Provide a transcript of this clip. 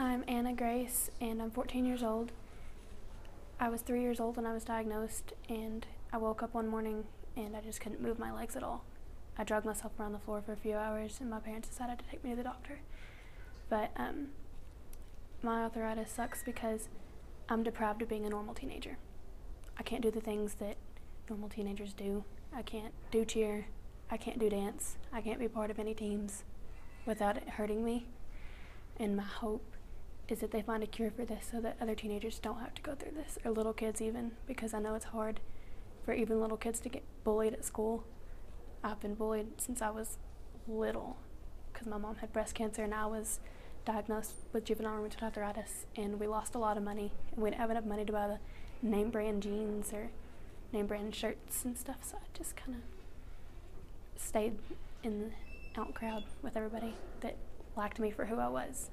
I'm Anna Grace, and I'm 14 years old. I was three years old when I was diagnosed, and I woke up one morning and I just couldn't move my legs at all. I dragged myself around the floor for a few hours, and my parents decided to take me to the doctor. But um, my arthritis sucks because I'm deprived of being a normal teenager. I can't do the things that normal teenagers do. I can't do cheer. I can't do dance. I can't be part of any teams without it hurting me. And my hope is that they find a cure for this so that other teenagers don't have to go through this, or little kids even, because I know it's hard for even little kids to get bullied at school. I've been bullied since I was little because my mom had breast cancer and I was diagnosed with juvenile rheumatoid arthritis and we lost a lot of money and we didn't have enough money to buy the name brand jeans or name brand shirts and stuff so I just kind of stayed in the out crowd with everybody that liked me for who I was